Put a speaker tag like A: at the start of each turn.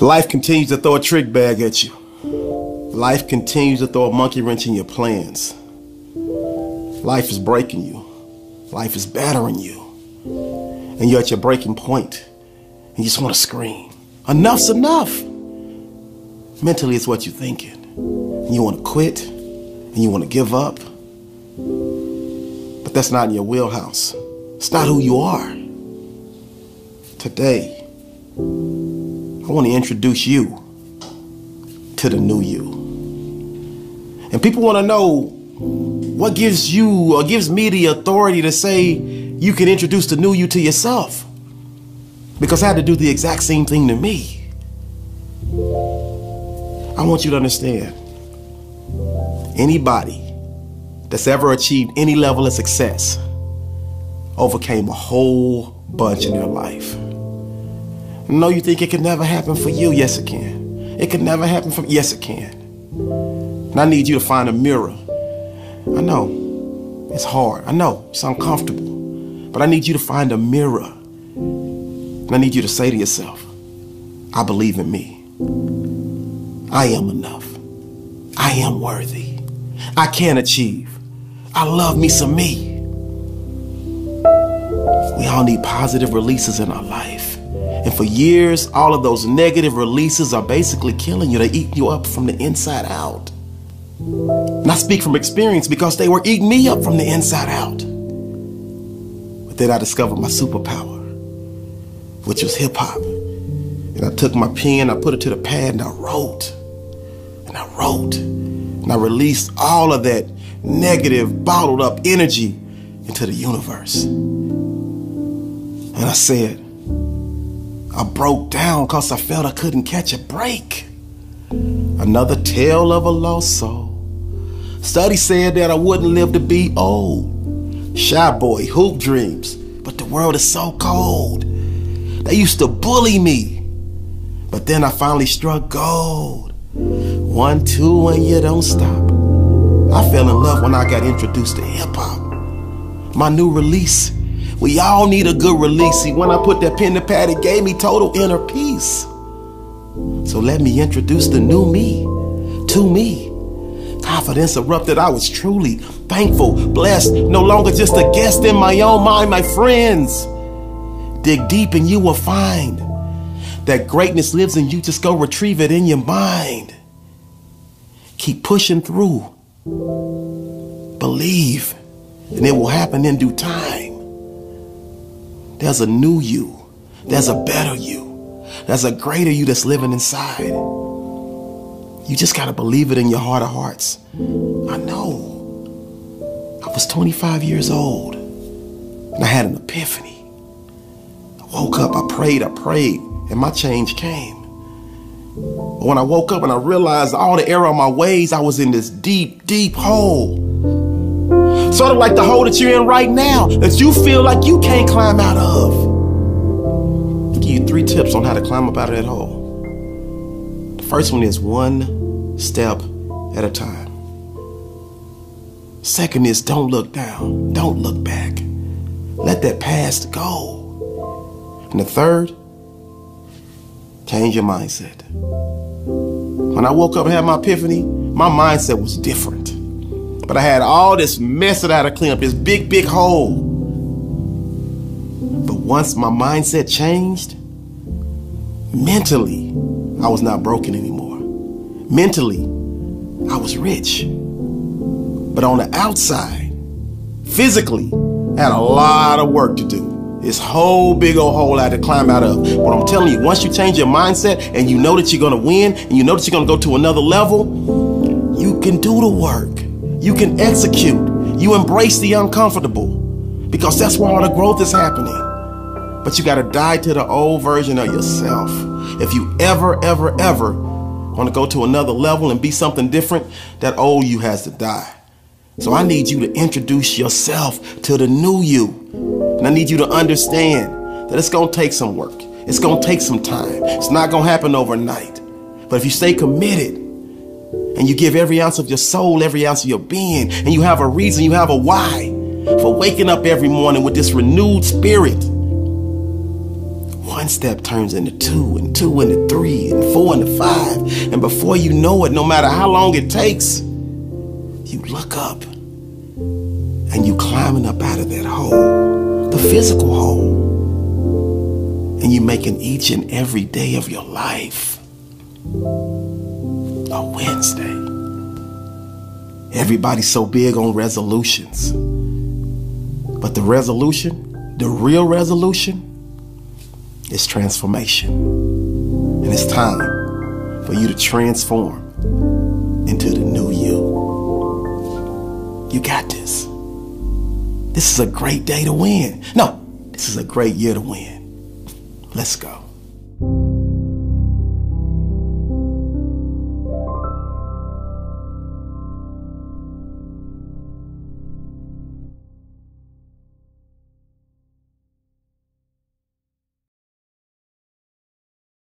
A: Life continues to throw a trick bag at you. Life continues to throw a monkey wrench in your plans. Life is breaking you. Life is battering you. And you're at your breaking point. And you just want to scream. Enough's enough. Mentally, it's what you're thinking. And you want to quit. And you want to give up. But that's not in your wheelhouse. It's not who you are. Today, I want to introduce you to the new you. And people want to know what gives you or gives me the authority to say you can introduce the new you to yourself. Because I had to do the exact same thing to me. I want you to understand anybody that's ever achieved any level of success overcame a whole bunch in their life. No, you think it can never happen for you? Yes, it can. It can never happen for Yes, it can. And I need you to find a mirror. I know it's hard. I know it's uncomfortable. But I need you to find a mirror. And I need you to say to yourself, I believe in me. I am enough. I am worthy. I can achieve. I love me some me. We all need positive releases in our life. And for years, all of those negative releases are basically killing you. They eat you up from the inside out. And I speak from experience because they were eating me up from the inside out. But then I discovered my superpower, which was hip hop. And I took my pen, I put it to the pad, and I wrote. And I wrote. And I released all of that negative, bottled up energy into the universe. And I said, I broke down because I felt I couldn't catch a break. Another tale of a lost soul. Study said that I wouldn't live to be old. Shy boy, hoop dreams, but the world is so cold. They used to bully me, but then I finally struck gold. One, two, and you don't stop. I fell in love when I got introduced to hip hop. My new release we all need a good release. See, when I put that pen to pad, it gave me total inner peace. So let me introduce the new me to me. Confidence erupted. I was truly thankful, blessed, no longer just a guest in my own mind, my friends. Dig deep and you will find that greatness lives in you. Just go retrieve it in your mind. Keep pushing through. Believe, and it will happen in due time. There's a new you. There's a better you. There's a greater you that's living inside. You just got to believe it in your heart of hearts. I know. I was 25 years old and I had an epiphany. I woke up, I prayed, I prayed, and my change came. But When I woke up and I realized all the error of my ways, I was in this deep, deep hole. Sort of like the hole that you're in right now that you feel like you can't climb out of. I'll give you three tips on how to climb up out of that hole. The first one is one step at a time. Second is don't look down, don't look back. Let that past go. And the third, change your mindset. When I woke up and had my epiphany, my mindset was different. But I had all this mess that I had to clean up, this big, big hole. But once my mindset changed, mentally, I was not broken anymore. Mentally, I was rich. But on the outside, physically, I had a lot of work to do. This whole big old hole I had to climb out of. But I'm telling you, once you change your mindset and you know that you're gonna win and you know that you're gonna go to another level, you can do the work. You can execute. You embrace the uncomfortable because that's where all the growth is happening. But you got to die to the old version of yourself. If you ever, ever, ever want to go to another level and be something different, that old you has to die. So I need you to introduce yourself to the new you. And I need you to understand that it's going to take some work. It's going to take some time. It's not going to happen overnight. But if you stay committed, and you give every ounce of your soul, every ounce of your being, and you have a reason, you have a why for waking up every morning with this renewed spirit. one step turns into two, and two into three, and four into five. And before you know it, no matter how long it takes, you look up and you climbing up out of that hole, the physical hole. And you're making each and every day of your life a WINSday. Everybody's so big on resolutions. But the resolution, the real resolution, is transformation. And it's time for you to transform into the new you. You got this. This is a great day to win. No, this is a great year to win. Let's go.